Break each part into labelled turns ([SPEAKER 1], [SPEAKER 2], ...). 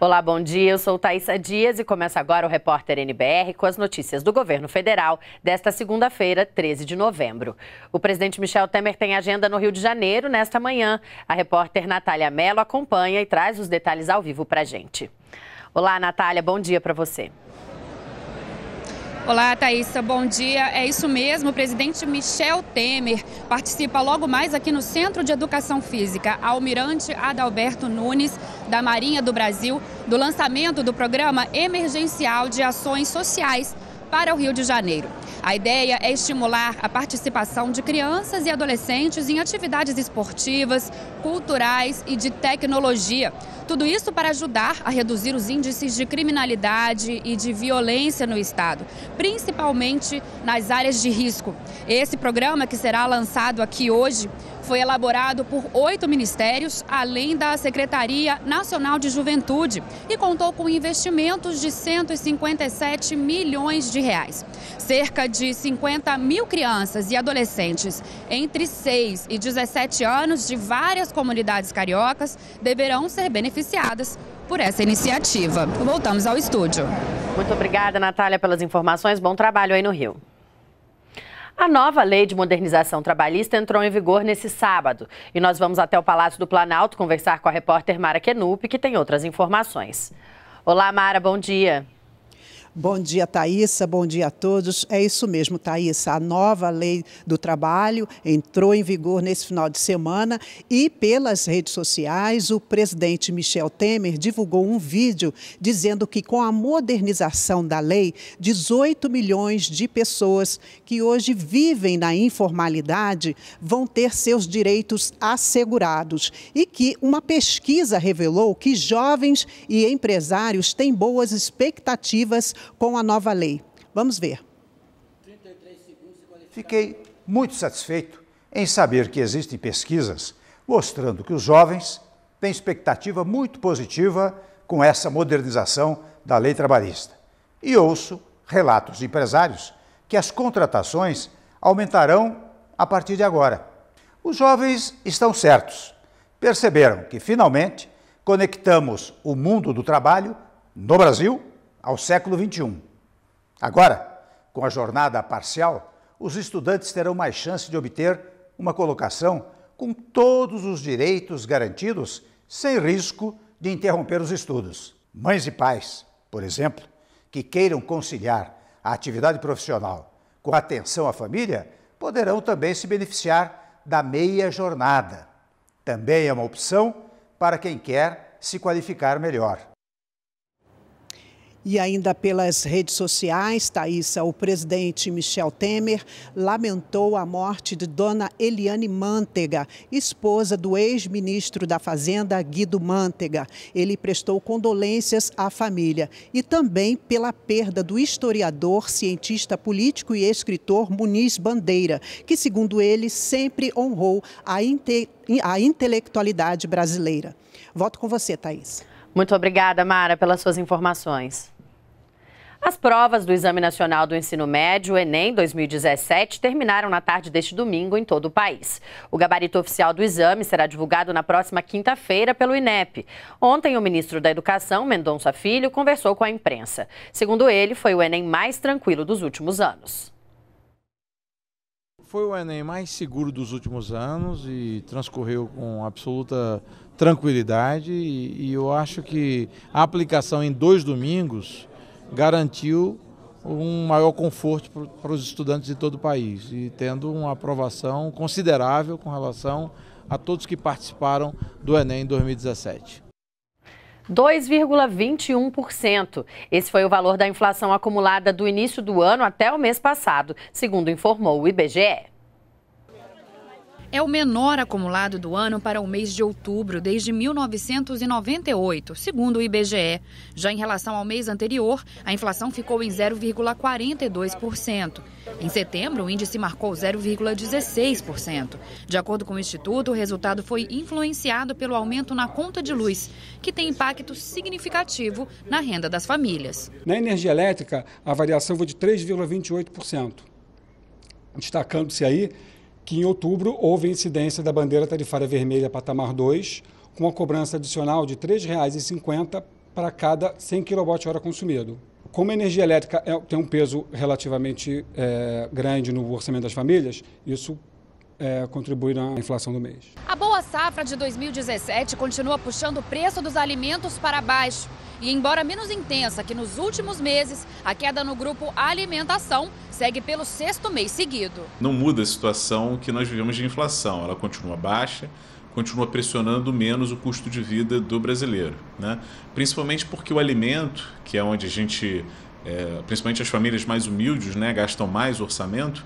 [SPEAKER 1] Olá, bom dia. Eu sou Thaisa Dias e começa agora o repórter NBR com as notícias do governo federal desta segunda-feira, 13 de novembro. O presidente Michel Temer tem agenda no Rio de Janeiro nesta manhã. A repórter Natália Mello acompanha e traz os detalhes ao vivo para gente. Olá, Natália, bom dia para você.
[SPEAKER 2] Olá, Thaisa, bom dia. É isso mesmo, o presidente Michel Temer participa logo mais aqui no Centro de Educação Física Almirante Adalberto Nunes, da Marinha do Brasil, do lançamento do Programa Emergencial de Ações Sociais para o Rio de Janeiro. A ideia é estimular a participação de crianças e adolescentes em atividades esportivas, culturais e de tecnologia. Tudo isso para ajudar a reduzir os índices de criminalidade e de violência no estado, principalmente nas áreas de risco. Esse programa, que será lançado aqui hoje, foi elaborado por oito ministérios, além da Secretaria Nacional de Juventude, e contou com investimentos de 157 milhões de reais. Cerca de 50 mil crianças e adolescentes entre 6 e 17 anos de várias comunidades cariocas deverão ser beneficiadas por essa iniciativa. Voltamos ao estúdio.
[SPEAKER 1] Muito obrigada, Natália, pelas informações. Bom trabalho aí no Rio. A nova lei de modernização trabalhista entrou em vigor nesse sábado e nós vamos até o Palácio do Planalto conversar com a repórter Mara Kenup, que tem outras informações. Olá, Mara, bom dia.
[SPEAKER 3] Bom dia, Thaisa. Bom dia a todos. É isso mesmo, Thaisa. A nova lei do trabalho entrou em vigor nesse final de semana e, pelas redes sociais, o presidente Michel Temer divulgou um vídeo dizendo que, com a modernização da lei, 18 milhões de pessoas que hoje vivem na informalidade vão ter seus direitos assegurados e que uma pesquisa revelou que jovens e empresários têm boas expectativas com a nova lei. Vamos ver.
[SPEAKER 4] Fiquei muito satisfeito em saber que existem pesquisas mostrando que os jovens têm expectativa muito positiva com essa modernização da lei trabalhista. E ouço relatos de empresários que as contratações aumentarão a partir de agora. Os jovens estão certos. Perceberam que finalmente conectamos o mundo do trabalho no Brasil ao século XXI. Agora, com a jornada parcial, os estudantes terão mais chance de obter uma colocação com todos os direitos garantidos, sem risco de interromper os estudos. Mães e pais, por exemplo, que queiram conciliar a atividade profissional com a atenção à família, poderão também se beneficiar da meia jornada. Também é uma opção para quem quer se qualificar melhor.
[SPEAKER 3] E ainda pelas redes sociais, Thaisa, o presidente Michel Temer lamentou a morte de dona Eliane Mantega, esposa do ex-ministro da Fazenda Guido Mantega. Ele prestou condolências à família e também pela perda do historiador, cientista político e escritor Muniz Bandeira, que, segundo ele, sempre honrou a, inte a intelectualidade brasileira. Volto com você, Thaís.
[SPEAKER 1] Muito obrigada, Mara, pelas suas informações. As provas do Exame Nacional do Ensino Médio, Enem 2017, terminaram na tarde deste domingo em todo o país. O gabarito oficial do exame será divulgado na próxima quinta-feira pelo INEP. Ontem, o ministro da Educação, Mendonça Filho, conversou com a imprensa. Segundo ele, foi o Enem mais tranquilo dos últimos anos.
[SPEAKER 5] Foi o Enem mais seguro dos últimos anos e transcorreu com absoluta tranquilidade. E, eu acho que a aplicação em dois domingos garantiu um maior conforto para os estudantes de todo o país e tendo uma aprovação considerável com relação a todos que participaram do Enem 2017.
[SPEAKER 1] 2,21%. Esse foi o valor da inflação acumulada do início do ano até o mês passado, segundo informou o IBGE.
[SPEAKER 2] É o menor acumulado do ano para o mês de outubro desde 1998, segundo o IBGE. Já em relação ao mês anterior, a inflação ficou em 0,42%. Em setembro, o índice marcou 0,16%. De acordo com o Instituto, o resultado foi influenciado pelo aumento na conta de luz, que tem impacto significativo na renda das famílias.
[SPEAKER 6] Na energia elétrica, a variação foi de 3,28%. Destacando-se aí que em outubro houve incidência da bandeira tarifária vermelha patamar 2, com uma cobrança adicional de R$ 3,50 para cada 100 kWh consumido. Como a energia elétrica é, tem um peso relativamente é, grande no orçamento das famílias, isso é, contribui na inflação do mês.
[SPEAKER 2] A boa safra de 2017 continua puxando o preço dos alimentos para baixo. E embora menos intensa que nos últimos meses, a queda no grupo alimentação segue pelo sexto mês seguido.
[SPEAKER 7] Não muda a situação que nós vivemos de inflação, ela continua baixa, continua pressionando menos o custo de vida do brasileiro, né? Principalmente porque o alimento, que é onde a gente, é, principalmente as famílias mais humildes, né, gastam mais orçamento,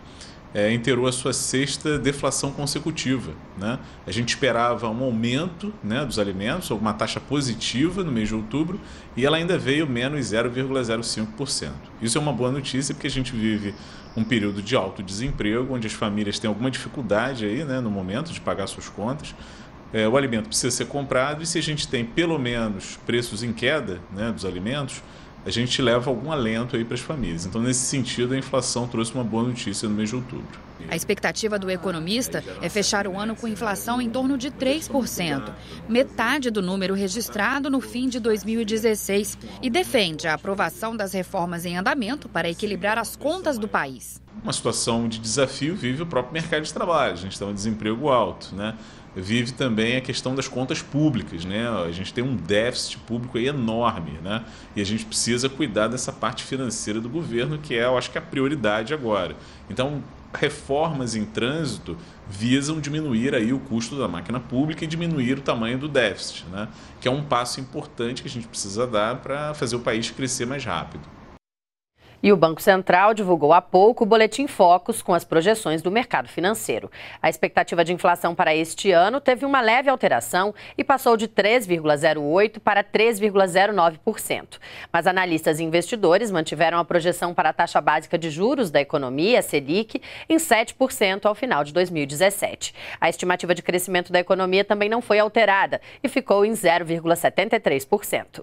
[SPEAKER 7] é, inteirou a sua sexta deflação consecutiva. Né? A gente esperava um aumento né, dos alimentos, uma taxa positiva no mês de outubro, e ela ainda veio menos 0,05%. Isso é uma boa notícia porque a gente vive um período de alto desemprego, onde as famílias têm alguma dificuldade aí, né, no momento de pagar suas contas. É, o alimento precisa ser comprado e se a gente tem pelo menos preços em queda né, dos alimentos, a gente leva algum alento aí para as famílias. Então, nesse sentido, a inflação trouxe uma boa notícia no mês de outubro.
[SPEAKER 2] A expectativa do economista é fechar o ano com inflação em torno de 3%, metade do número registrado no fim de 2016, e defende a aprovação das reformas em andamento para equilibrar as contas do país.
[SPEAKER 7] Uma situação de desafio vive o próprio mercado de trabalho. A gente está um desemprego alto, né? Vive também a questão das contas públicas, né? A gente tem um déficit público enorme, né? E a gente precisa cuidar dessa parte financeira do governo, que é, eu acho que a prioridade agora. Então, reformas em trânsito visam diminuir aí o custo da máquina pública e diminuir o tamanho do déficit, né? Que é um passo importante que a gente precisa dar para fazer o país crescer mais rápido.
[SPEAKER 1] E o Banco Central divulgou há pouco o Boletim Focus com as projeções do mercado financeiro. A expectativa de inflação para este ano teve uma leve alteração e passou de 3,08% para 3,09%. Mas analistas e investidores mantiveram a projeção para a taxa básica de juros da economia, Selic, em 7% ao final de 2017. A estimativa de crescimento da economia também não foi alterada e ficou em 0,73%.